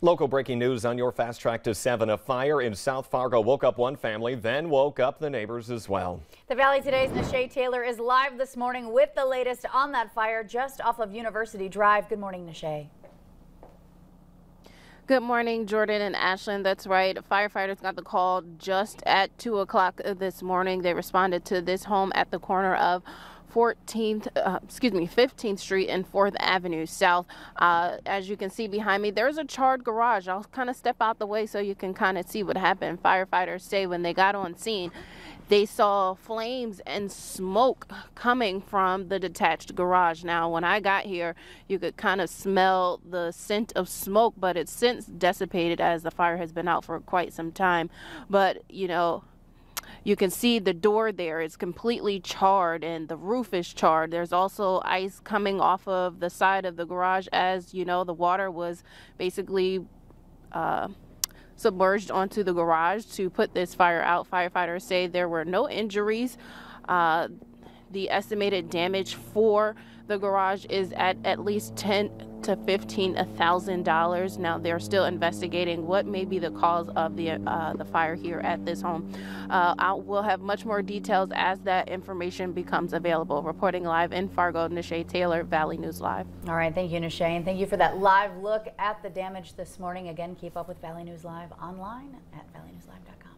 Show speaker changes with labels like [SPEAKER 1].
[SPEAKER 1] Local breaking news on your fast track to 7. A fire in South Fargo woke up one family, then woke up the neighbors as well.
[SPEAKER 2] The Valley Today's Nashay Taylor is live this morning with the latest on that fire just off of University Drive. Good morning, Nashay.
[SPEAKER 3] Good morning, Jordan and Ashland. That's right. Firefighters got the call just at 2 o'clock this morning. They responded to this home at the corner of 14th, uh, excuse me, 15th Street and 4th Avenue South. Uh, as you can see behind me, there's a charred garage. I'll kind of step out the way so you can kind of see what happened. Firefighters say when they got on scene, they saw flames and smoke coming from the detached garage. Now, when I got here, you could kind of smell the scent of smoke, but it's since dissipated as the fire has been out for quite some time. But, you know, you can see the door there is completely charred and the roof is charred. There's also ice coming off of the side of the garage as you know the water was basically uh, submerged onto the garage to put this fire out. Firefighters say there were no injuries. Uh, the estimated damage for the garage is at at least 10 to 15 thousand dollars. Now they're still investigating what may be the cause of the uh, the fire here at this home. Uh, we'll have much more details as that information becomes available. Reporting live in Fargo, Nashay Taylor, Valley News Live.
[SPEAKER 2] All right, thank you, Nashay, and thank you for that live look at the damage this morning. Again, keep up with Valley News Live online at valleynewslive.com.